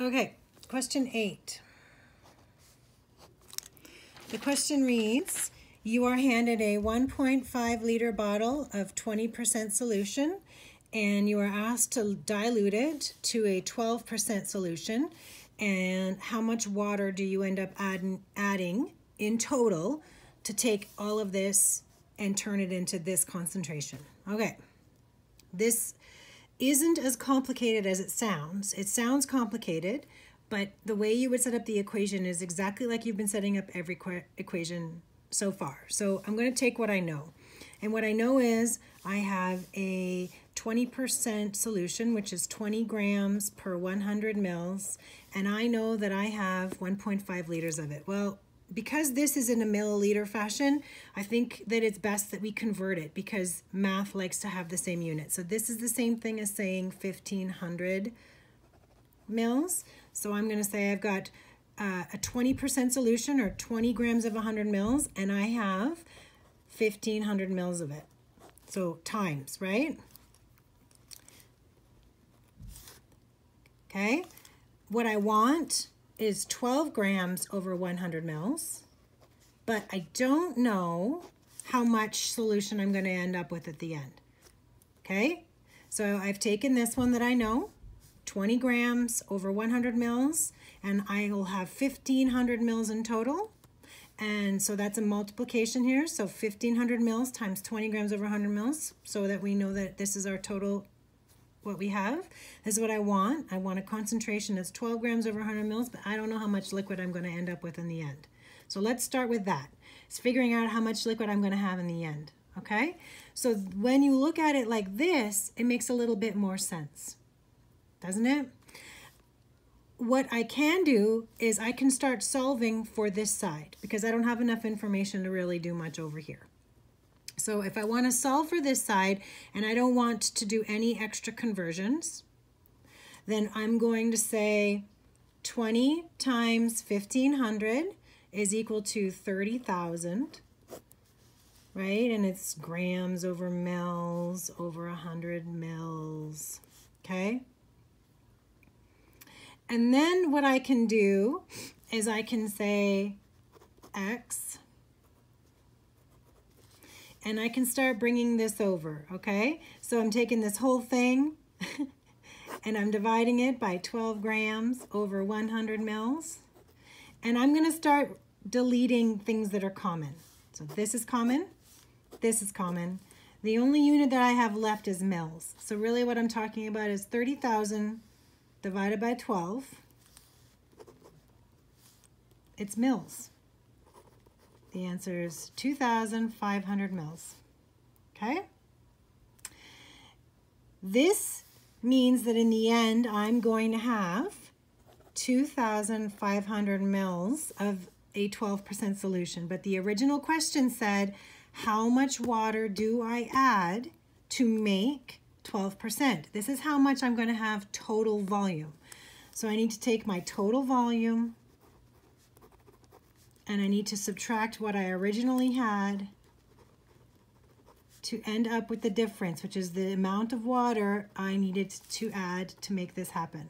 Okay, question eight. The question reads, you are handed a 1.5 liter bottle of 20% solution and you are asked to dilute it to a 12% solution. And how much water do you end up add, adding in total to take all of this and turn it into this concentration? Okay, this isn't as complicated as it sounds. It sounds complicated, but the way you would set up the equation is exactly like you've been setting up every equation so far. So I'm going to take what I know. And what I know is I have a 20% solution, which is 20 grams per 100 mils, and I know that I have 1.5 liters of it. Well, because this is in a milliliter fashion, I think that it's best that we convert it because math likes to have the same unit. So this is the same thing as saying 1500 mils. So I'm going to say I've got uh, a 20% solution or 20 grams of 100 mils and I have 1500 mils of it. So times, right? Okay, what I want is 12 grams over 100 mils, but I don't know how much solution I'm going to end up with at the end. Okay, so I've taken this one that I know, 20 grams over 100 mils, and I will have 1500 mils in total. And so that's a multiplication here. So 1500 mils times 20 grams over 100 mils so that we know that this is our total what we have. This is what I want. I want a concentration that's 12 grams over 100 mils, but I don't know how much liquid I'm going to end up with in the end. So let's start with that. It's figuring out how much liquid I'm going to have in the end. Okay? So when you look at it like this, it makes a little bit more sense. Doesn't it? What I can do is I can start solving for this side because I don't have enough information to really do much over here. So if I want to solve for this side and I don't want to do any extra conversions, then I'm going to say 20 times 1500 is equal to 30,000, right? And it's grams over mils over 100 mils, okay? And then what I can do is I can say x and I can start bringing this over, okay? So I'm taking this whole thing and I'm dividing it by 12 grams over 100 mils. And I'm gonna start deleting things that are common. So this is common, this is common. The only unit that I have left is mils. So really what I'm talking about is 30,000 divided by 12. It's mils. The answer is 2,500 mils. Okay? This means that in the end, I'm going to have 2,500 mils of a 12% solution. But the original question said, how much water do I add to make 12%? This is how much I'm going to have total volume. So I need to take my total volume and I need to subtract what I originally had to end up with the difference, which is the amount of water I needed to add to make this happen.